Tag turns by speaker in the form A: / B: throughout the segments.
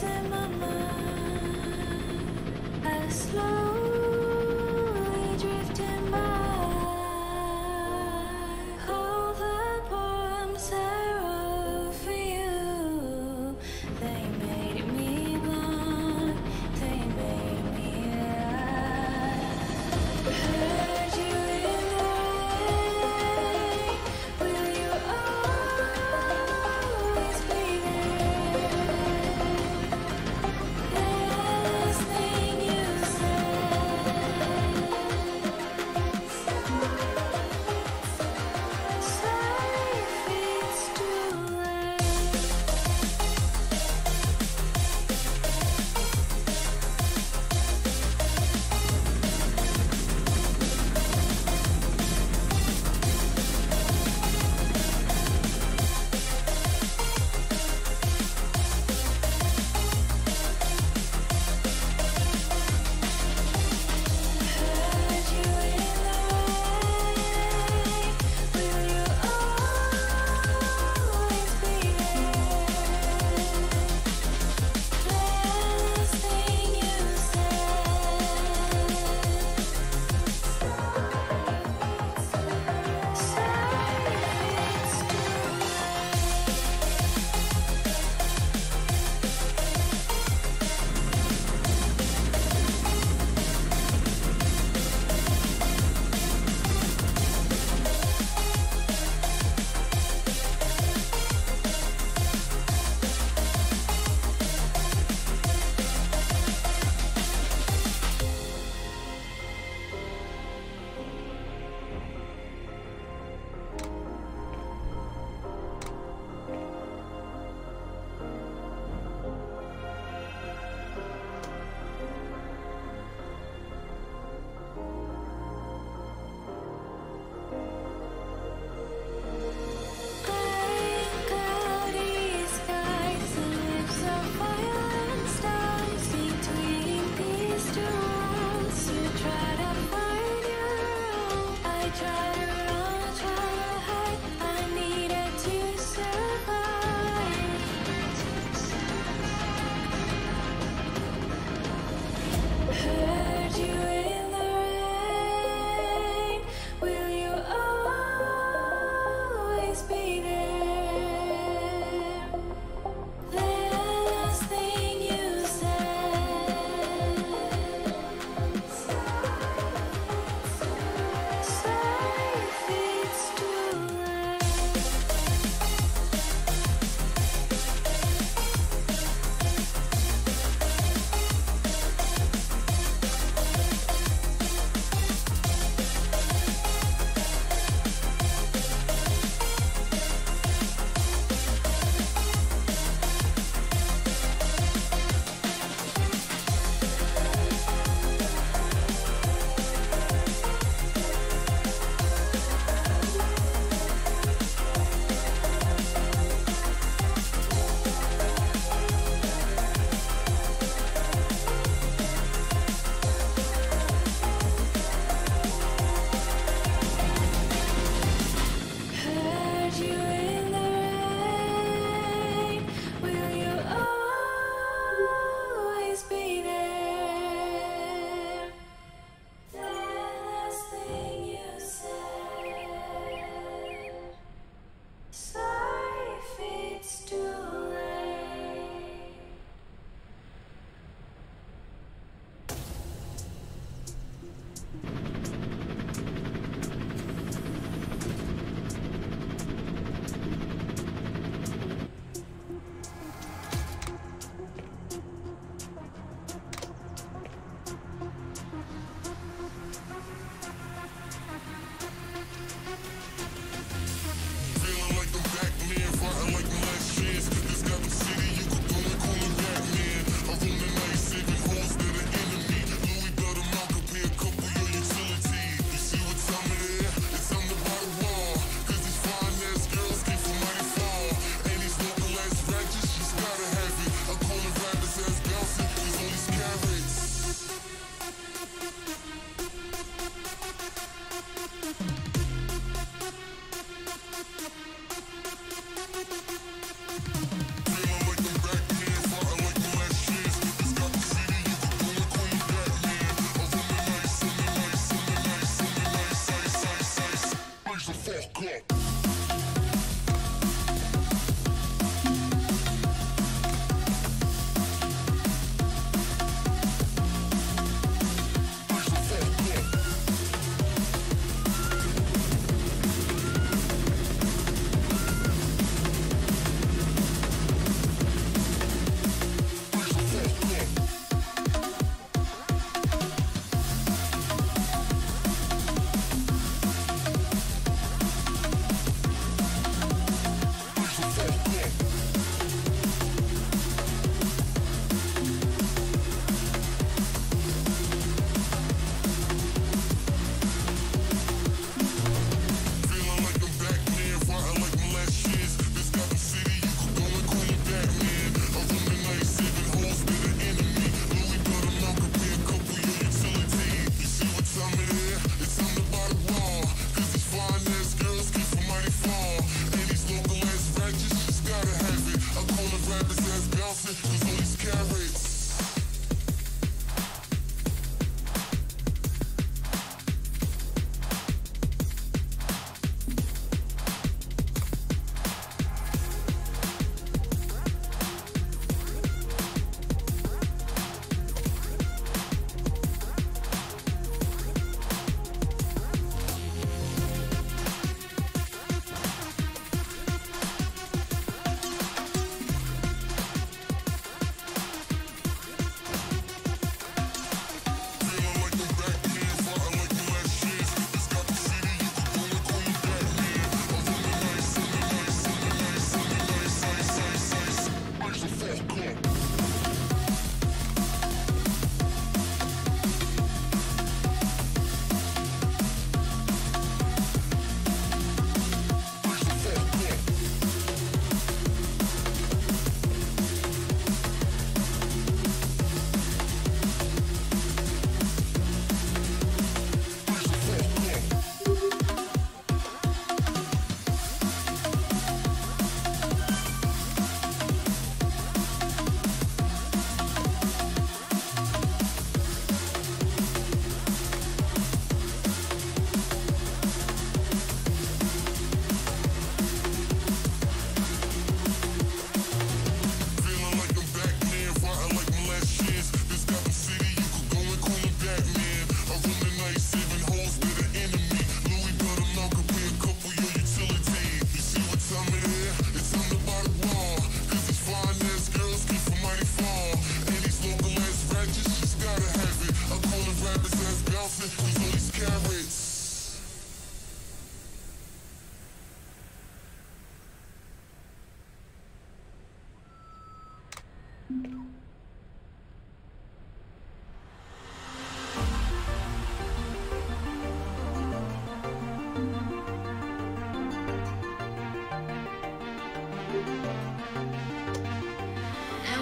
A: Hold my mind. I
B: wrote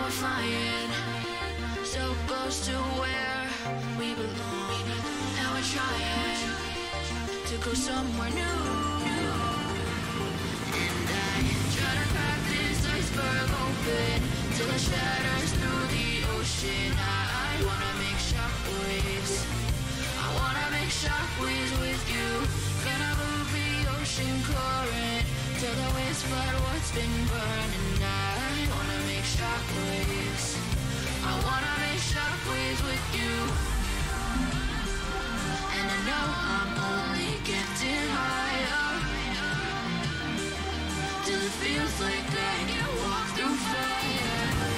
B: I'm
C: flying So close to where we belong. Now we're trying To go somewhere new. And I try to crack this iceberg open Till it shatters through the ocean. I, I wanna make shockwaves. I wanna make shockwaves with you. Gonna move the ocean current Till the waves flood what's been burning. Out shockwaves. I wanna make shockwaves with you. And I know I'm only getting higher. Till it feels like I can walk through fire.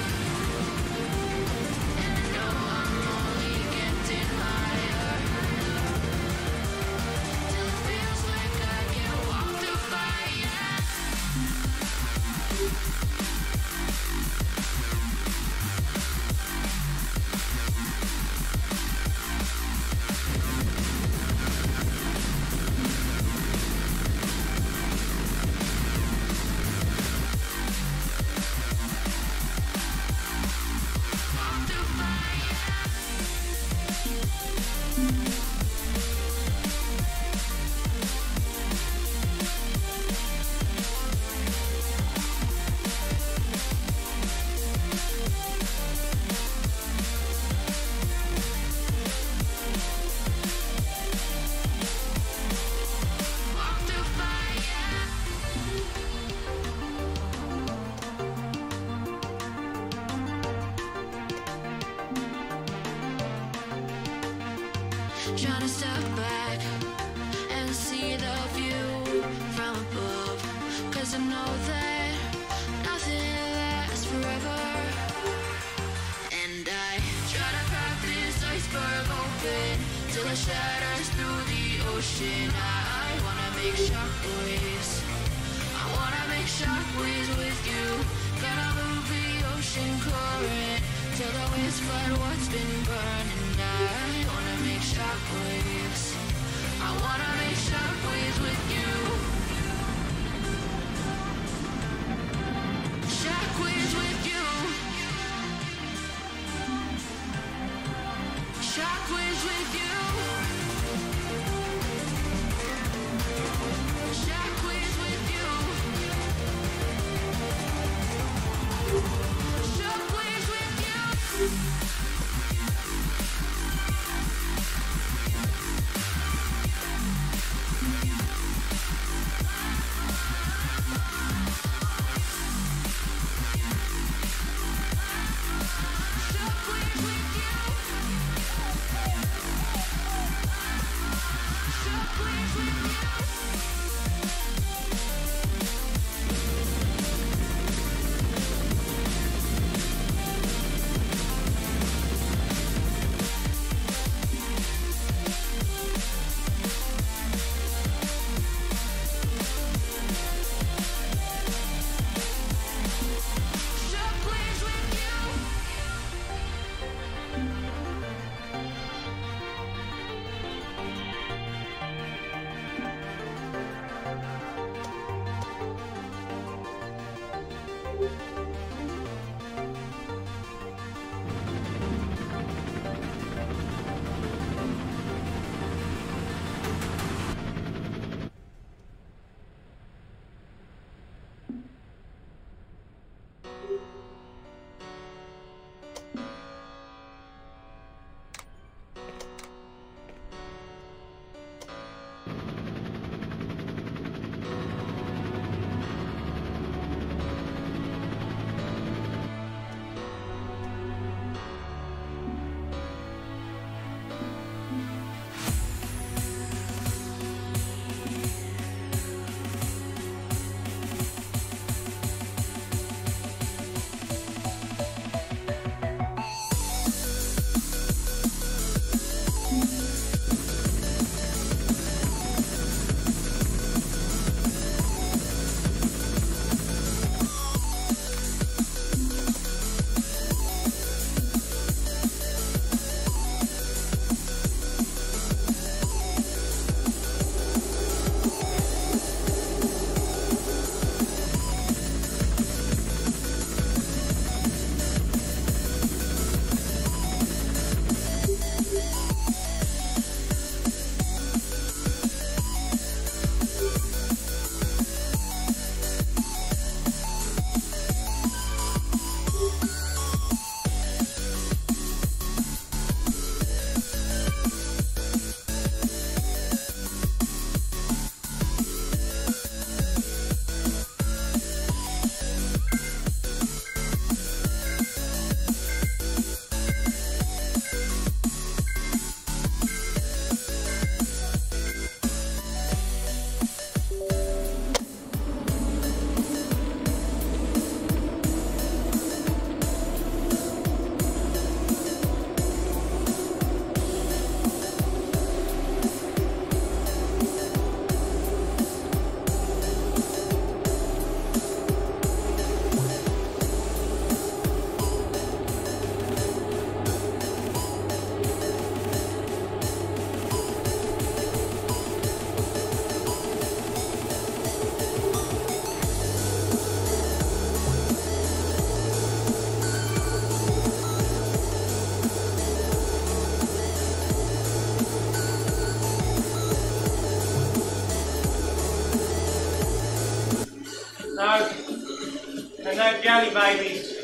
A: Jelly babies.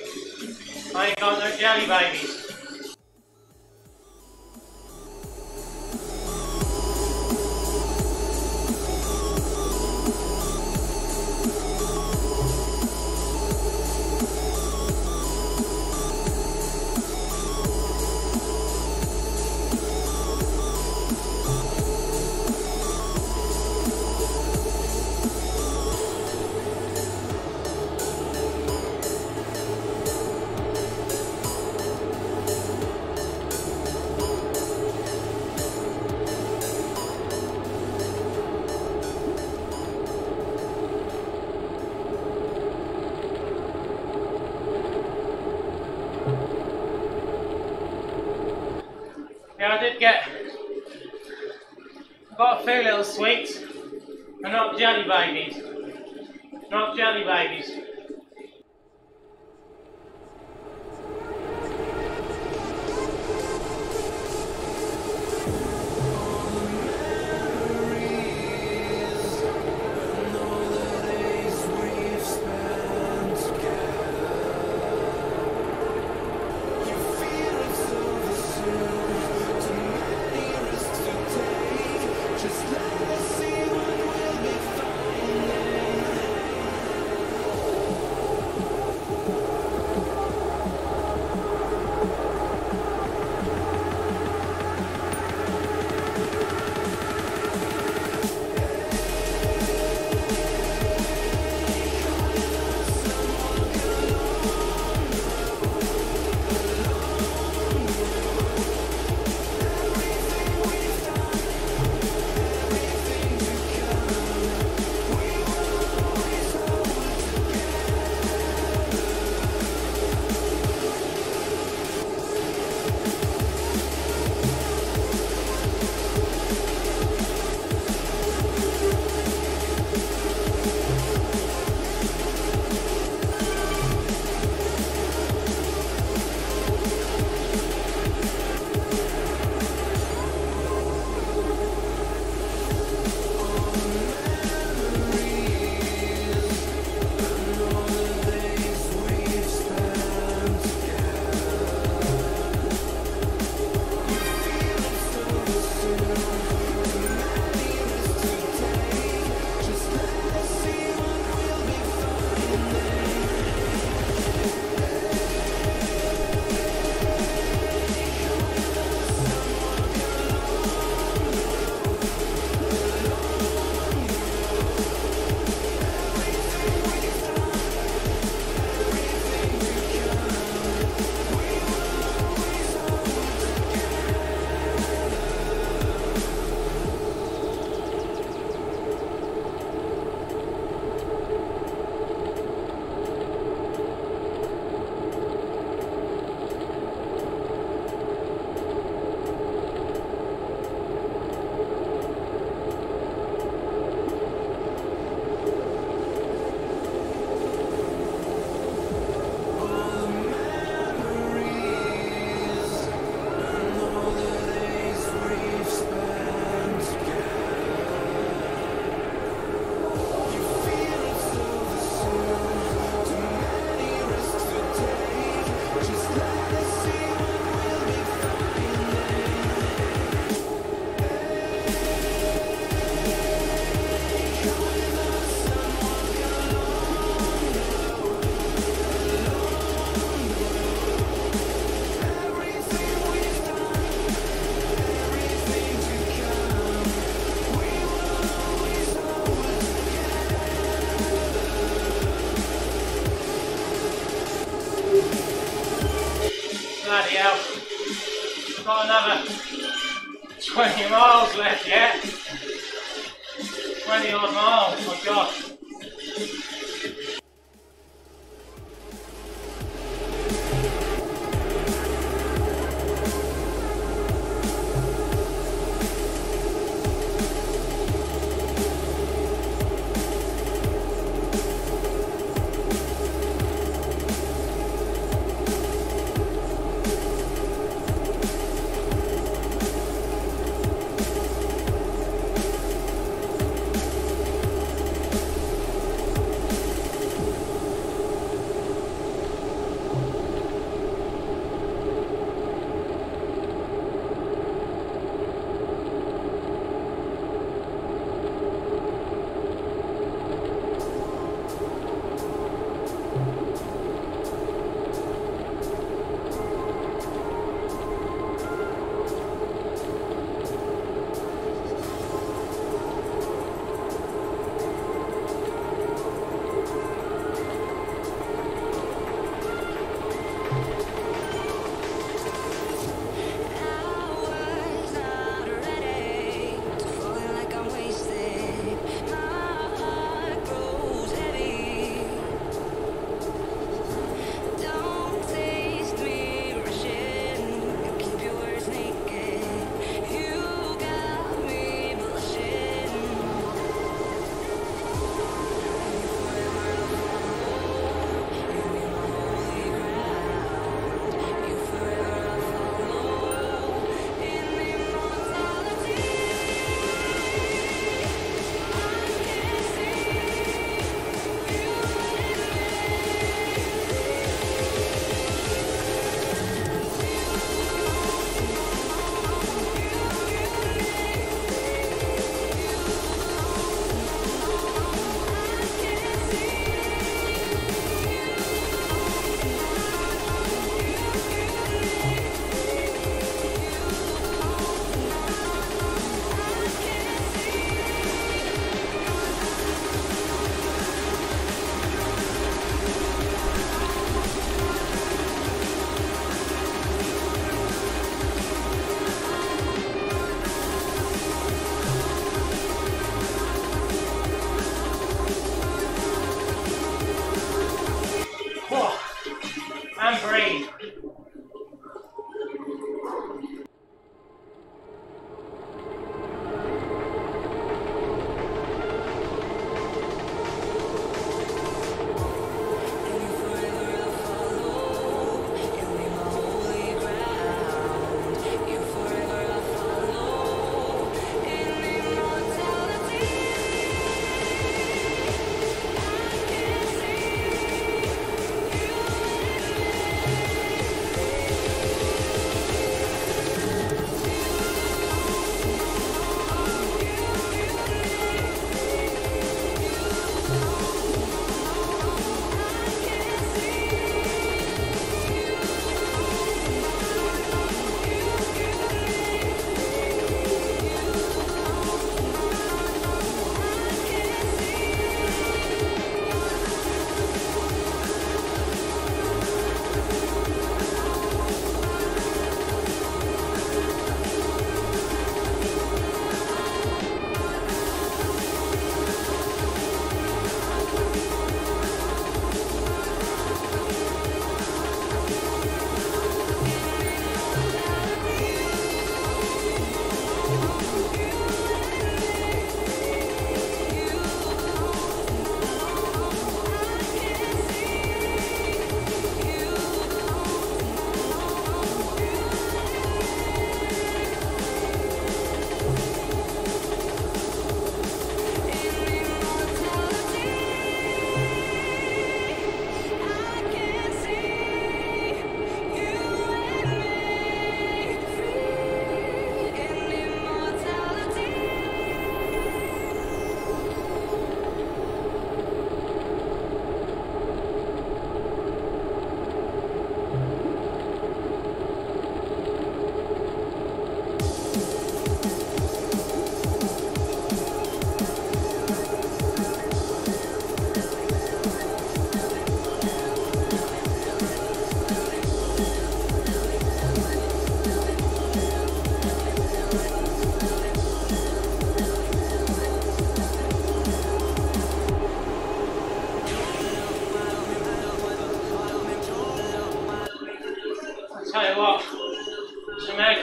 A: Got no jelly babies.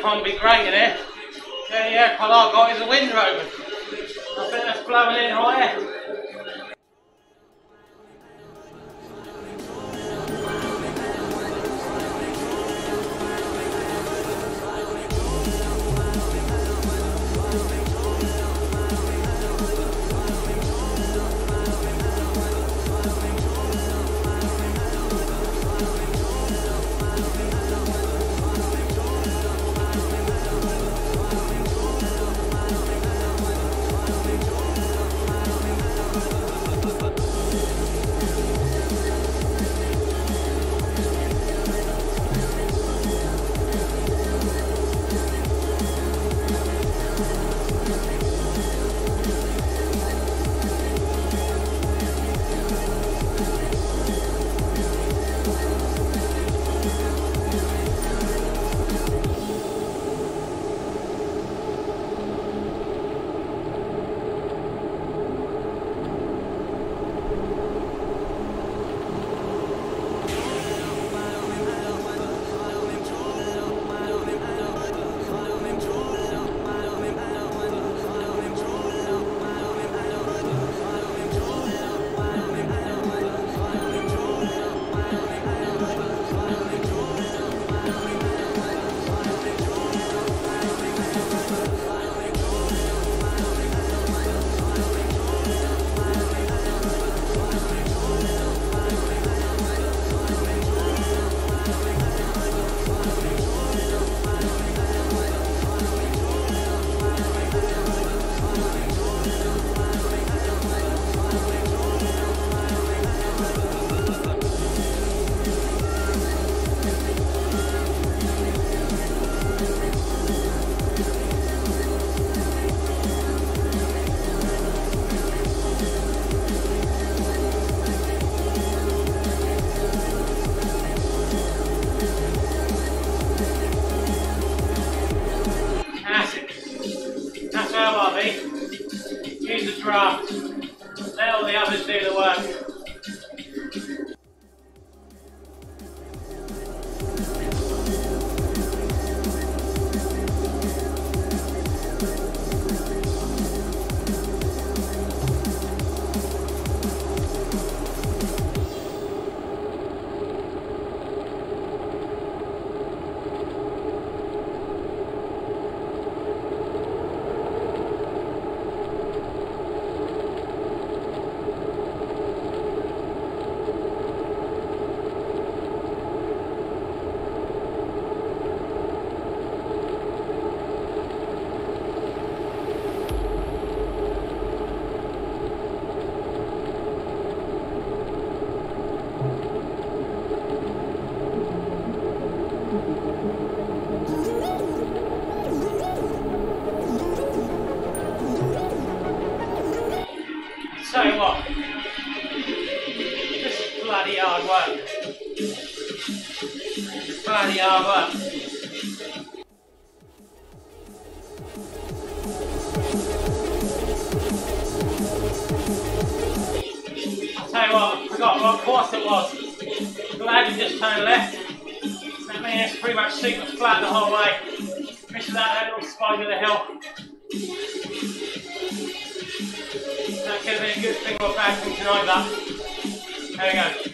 D: can't be great in it. yeah, only aircon I've got is a Wind Rover. I like that. There we go.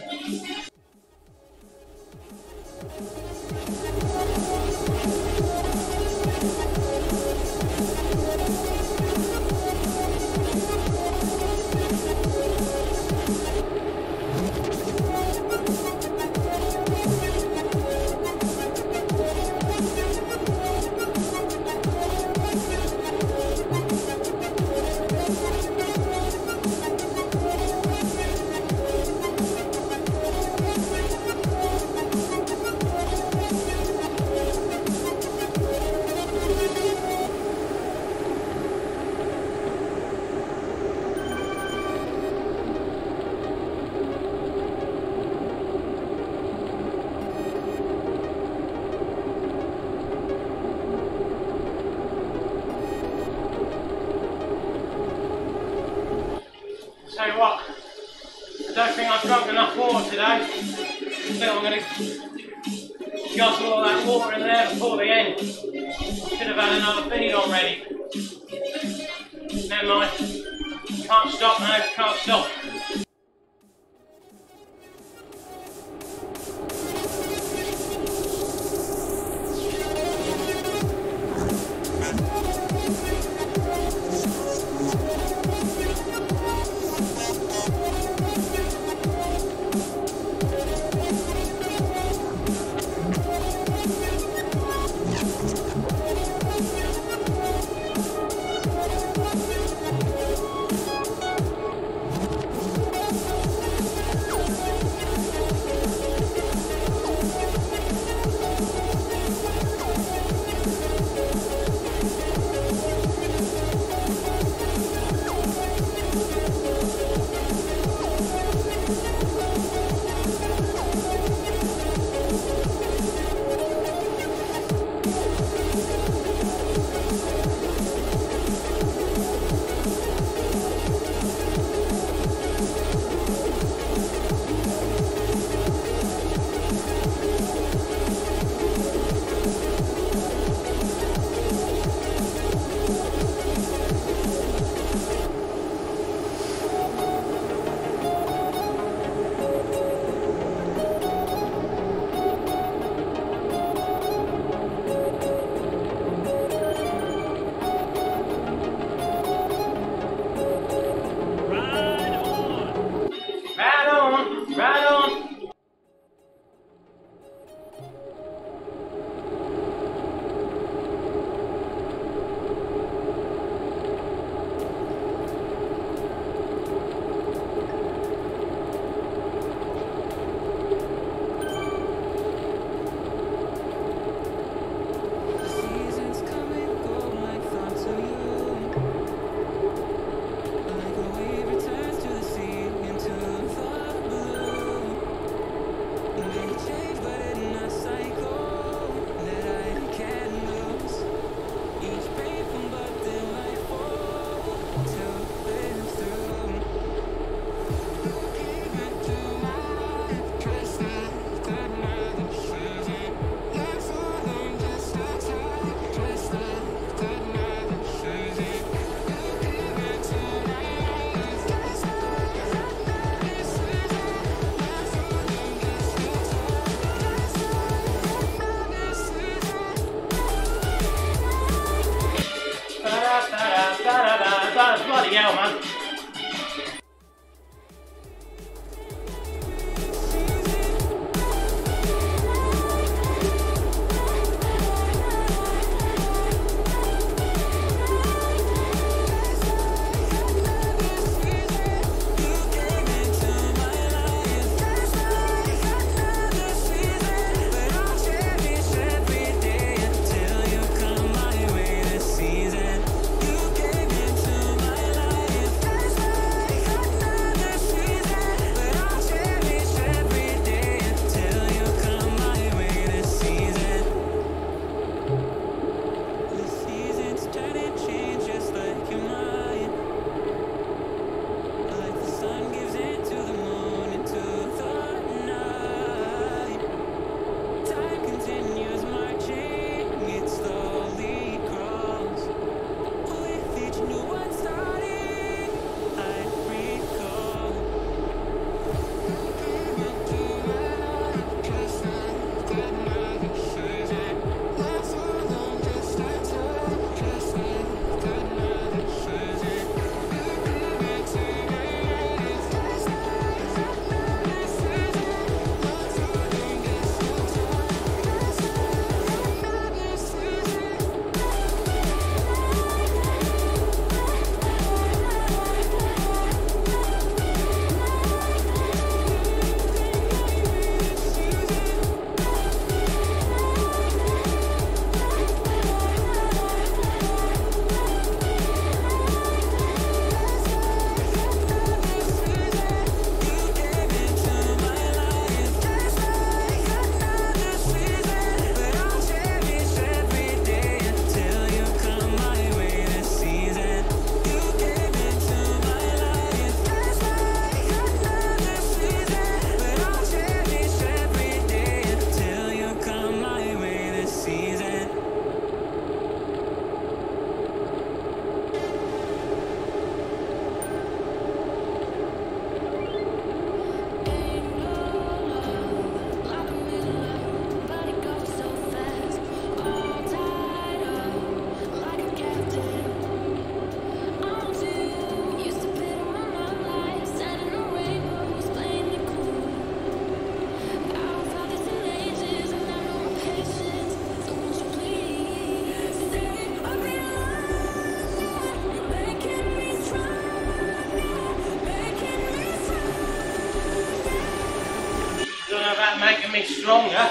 D: Making me stronger.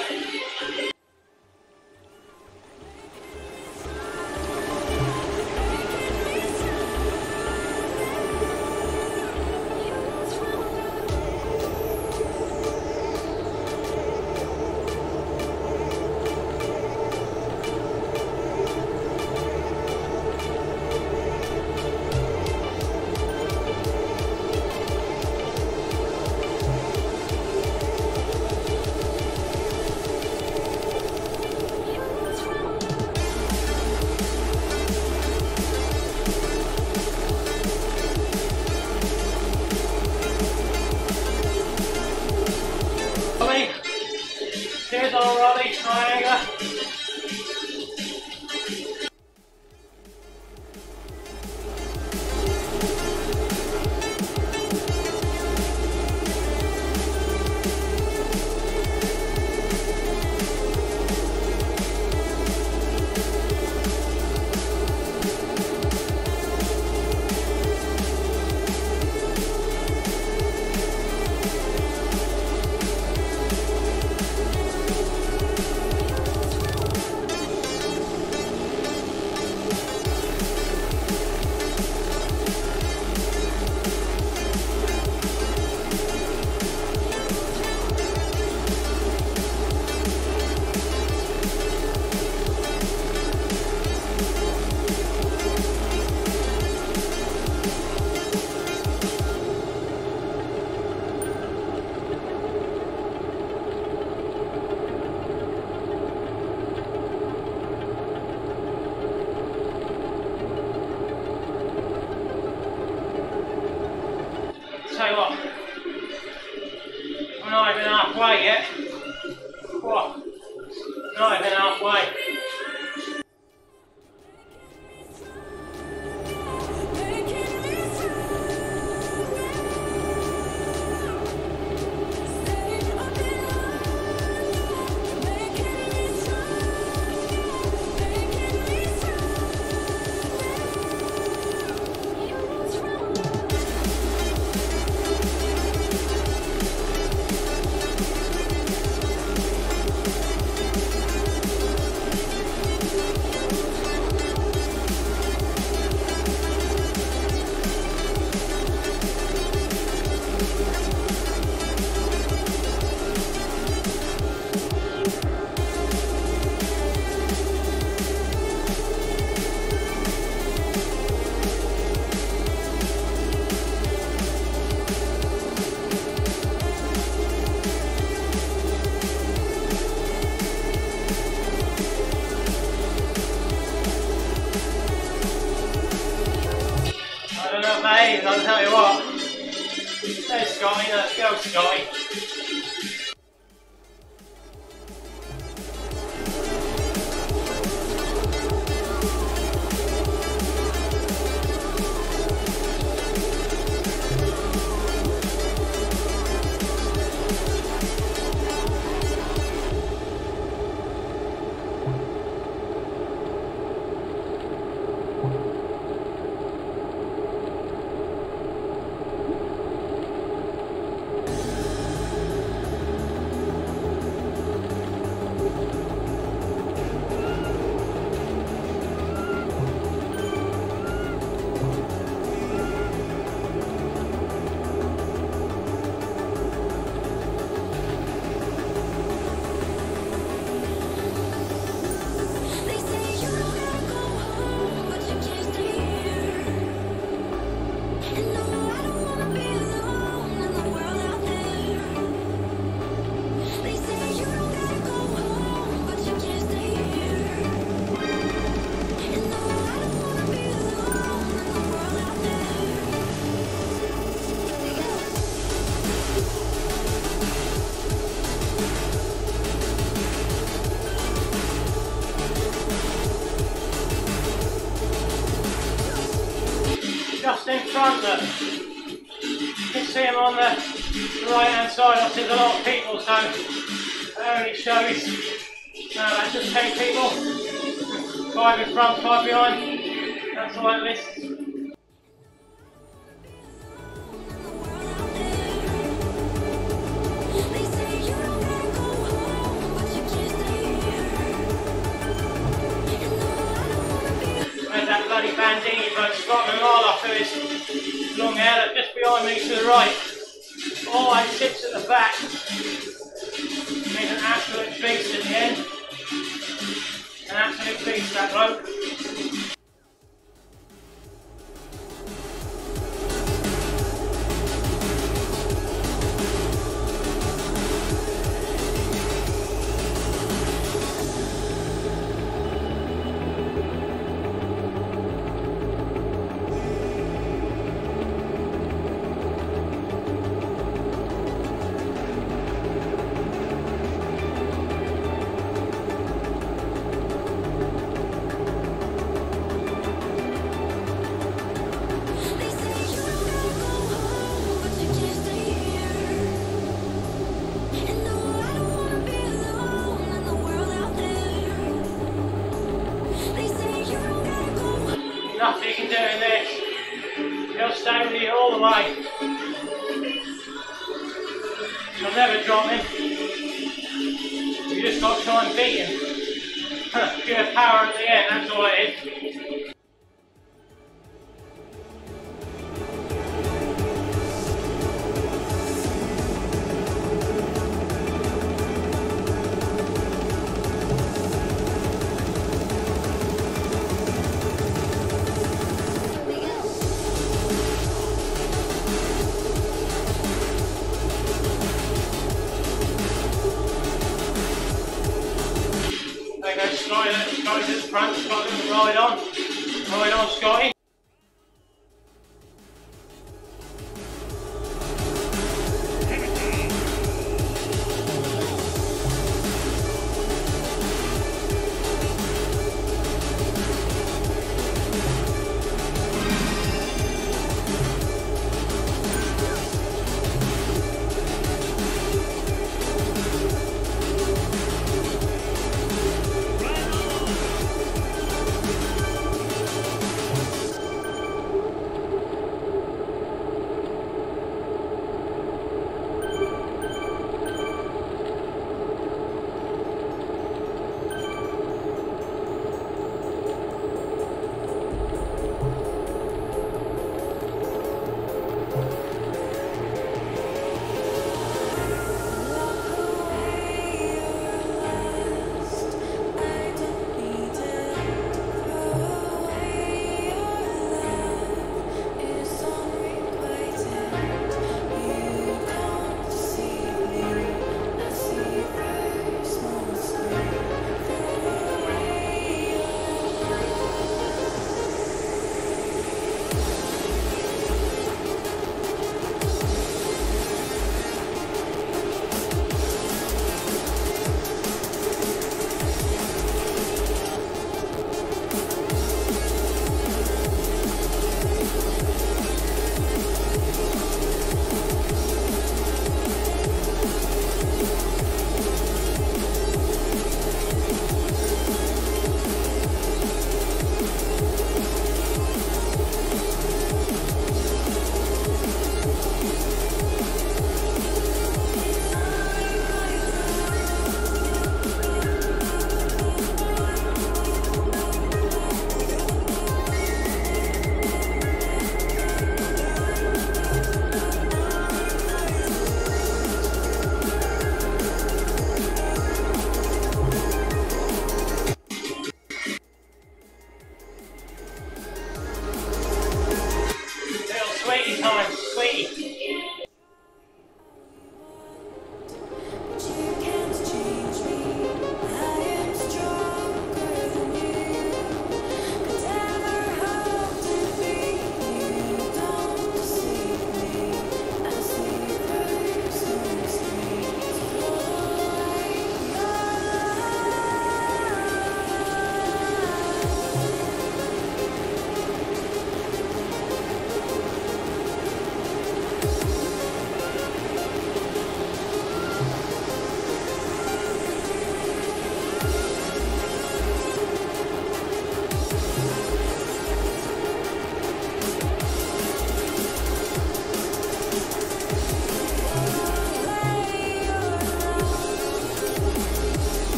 D: Not even halfway yet. In front You can see him on the right hand side. Obviously, there's a lot of people, so it only shows no, that's just 10 people. Five in front, five behind. That's the way it
C: that
D: bloody Bandini bloke's got them all off of his long hair just behind me to the right. All I sits at the back. He's an absolute beast in the end. An absolute beast, that bloke.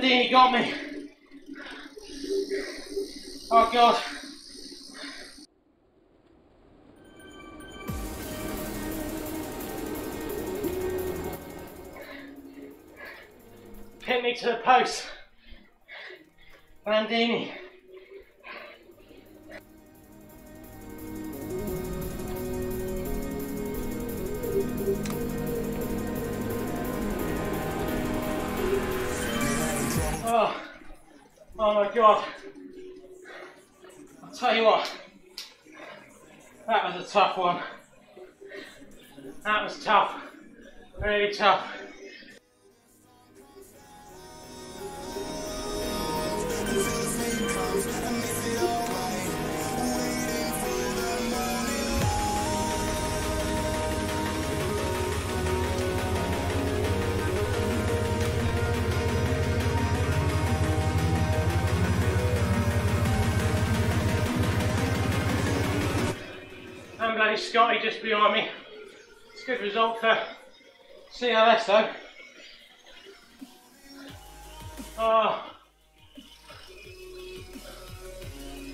D: Bandini got me. Oh god. Hit me to the post.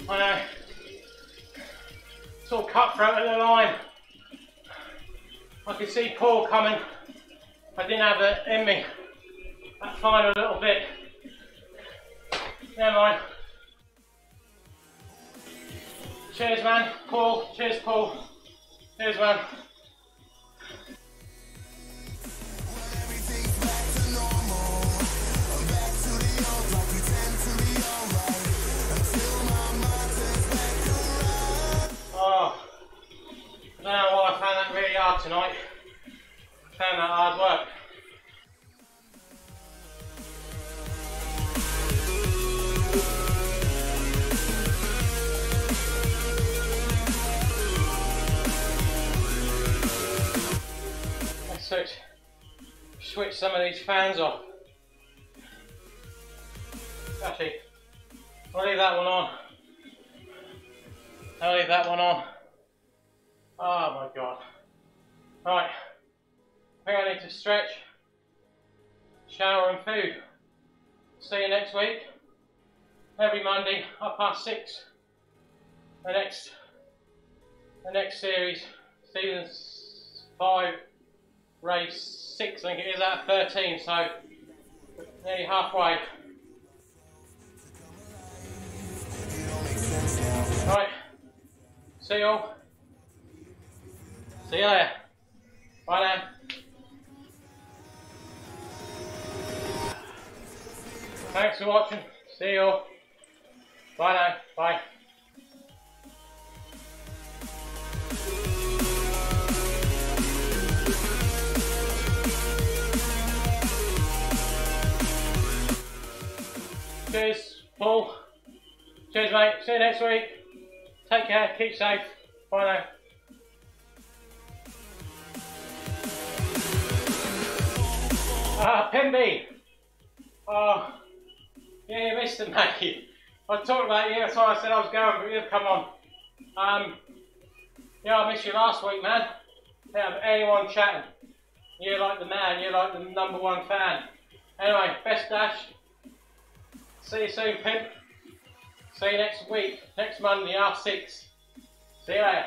D: I know. It's all cutthroat at the line. I could see Paul coming. I didn't have it in me. That final little bit. Never mind. Cheers, man. Paul. Cheers, Paul. Cheers, man. know why I found that really hard tonight. Found that hard work. Let's switch some of these fans off. Actually, I'll leave that one on. I'll leave that one on. Oh my god. Right. I think I need to stretch, shower and food. See you next week. Every Monday, half past six. The next the next series, season five, race six, I think it is of 13, so nearly halfway. Right, see you all. See you later. Bye now. Thanks for watching. See you all. Bye now. Bye. Cheers, Paul. Cheers, mate. See you next week. Take care. Keep safe. Bye now. Ah, Pimby. Oh, yeah, you missed it, mate. I talked about you, that's why I said I was going, but you've come on. Um, yeah, I missed you last week, man. Yeah, anyone chatting. You're like the man, you're like the number one fan. Anyway, best dash. See you soon, Pimp. See you next week, next Monday, R6. See you later.